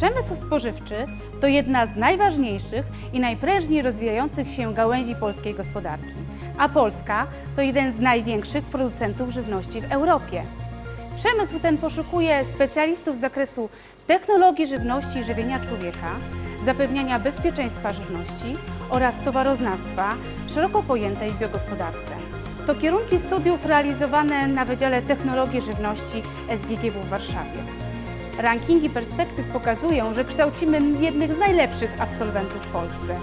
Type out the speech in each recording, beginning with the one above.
Przemysł spożywczy to jedna z najważniejszych i najprężniej rozwijających się gałęzi polskiej gospodarki, a Polska to jeden z największych producentów żywności w Europie. Przemysł ten poszukuje specjalistów z zakresu technologii żywności i żywienia człowieka, zapewniania bezpieczeństwa żywności oraz towaroznawstwa w szeroko pojętej biogospodarce. To kierunki studiów realizowane na Wydziale Technologii Żywności SGGW w Warszawie. Rankingi perspektyw pokazują, że kształcimy jednych z najlepszych absolwentów w Polsce.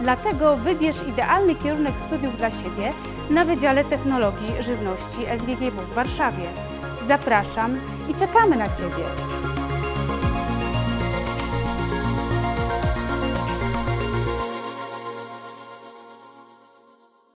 Dlatego wybierz idealny kierunek studiów dla siebie na Wydziale Technologii Żywności SGGW w Warszawie. Zapraszam i czekamy na Ciebie.